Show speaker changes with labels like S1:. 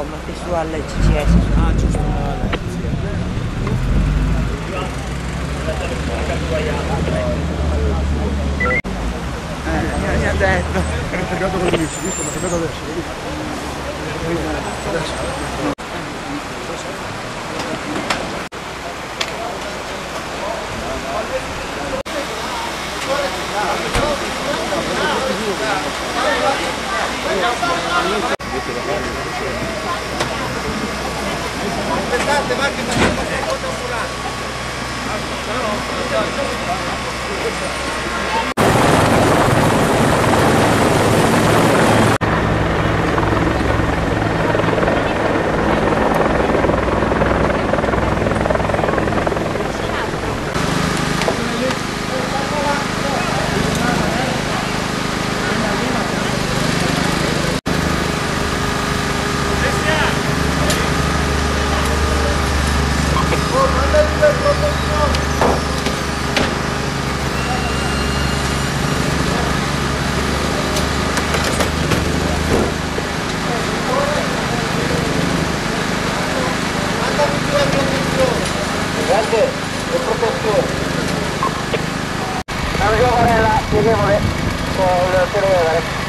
S1: e su al CCS.
S2: Ah, giusto, vale.
S1: Eh, mi ha detto.
S3: È cambiato con l'inizio, visto? Ma è cambiato adesso, parte, parte,
S4: parte, parte, parte,
S1: ゲー、こう、裏をつけやようだ。